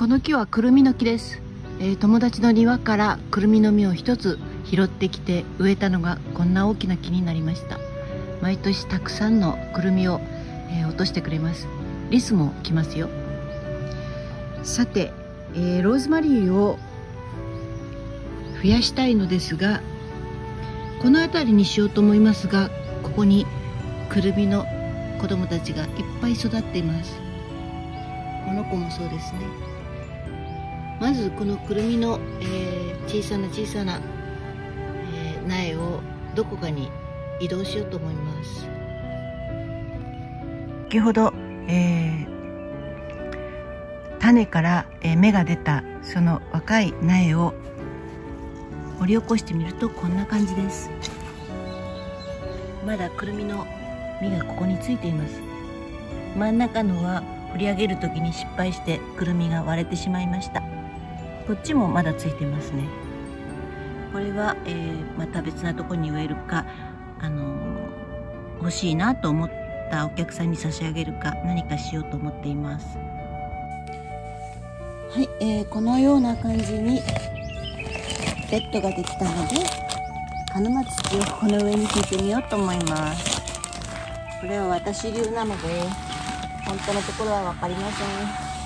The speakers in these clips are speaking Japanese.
この木はくるみの木です、えー、友達の庭からくるみの実を一つ拾ってきて植えたのがこんな大きな木になりました。毎年たくさんのくるみを、えー、落としてくれます。リスも来ますよ。さて、えー、ローズマリーを増やしたいのですがこの辺りにしようと思いますがここにくるみの子供たちがいっぱい育っています。この子もそうですね。まずこのくるみの、えー、小さな小さな、えー、苗をどこかに移動しようと思います。先ほど、えー、種から、え芽が出たその若い苗を掘り起こしてみるとこんな感じです。まだくるみの実がここについています。真ん中のは掘り上げる時に失敗してくるみが割れてしまいました。こっちもまだついてますね。これは、えー、また別なとこに植えるか、あのー、欲しいなと思ったお客さんに差し上げるか何かしようと思っています。はい、えー、このような感じにベッドができたので鹿沼土をこの上に引いてみようと思います。これは私流なので本当のところは分かりません。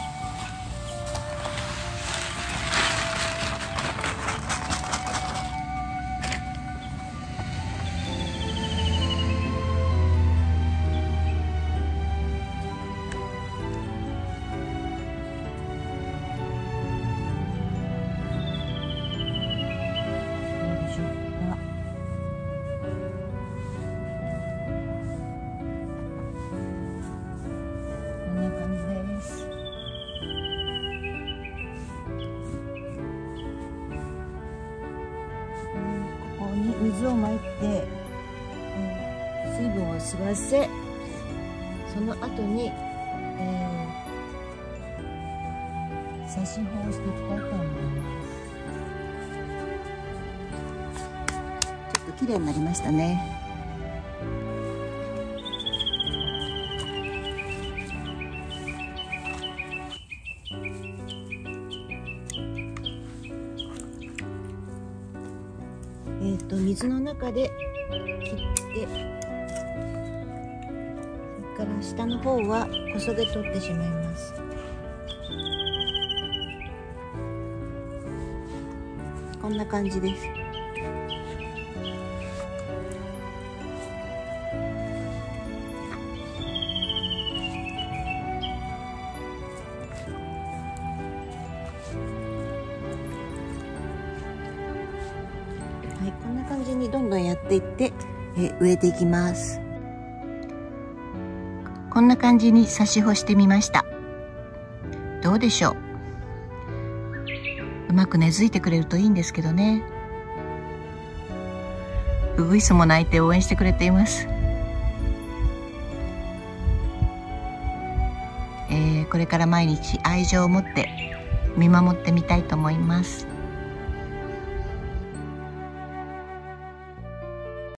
水をまいて、えー、水分を吸わせその後に、えー、写真法をしていきたいと思います。ちょっと綺麗になりましたね。ーと、水の中で切ってそれから下の方はこそげ取ってしまいます。こんな感じです。はい、こんな感じにどんどんやっていって、え植えていきます。こんな感じに差し干してみました。どうでしょう？うまく根付いてくれるといいんですけどね。ウグイスも鳴いて応援してくれています。えー、これから毎日愛情を持って見守ってみたいと思います。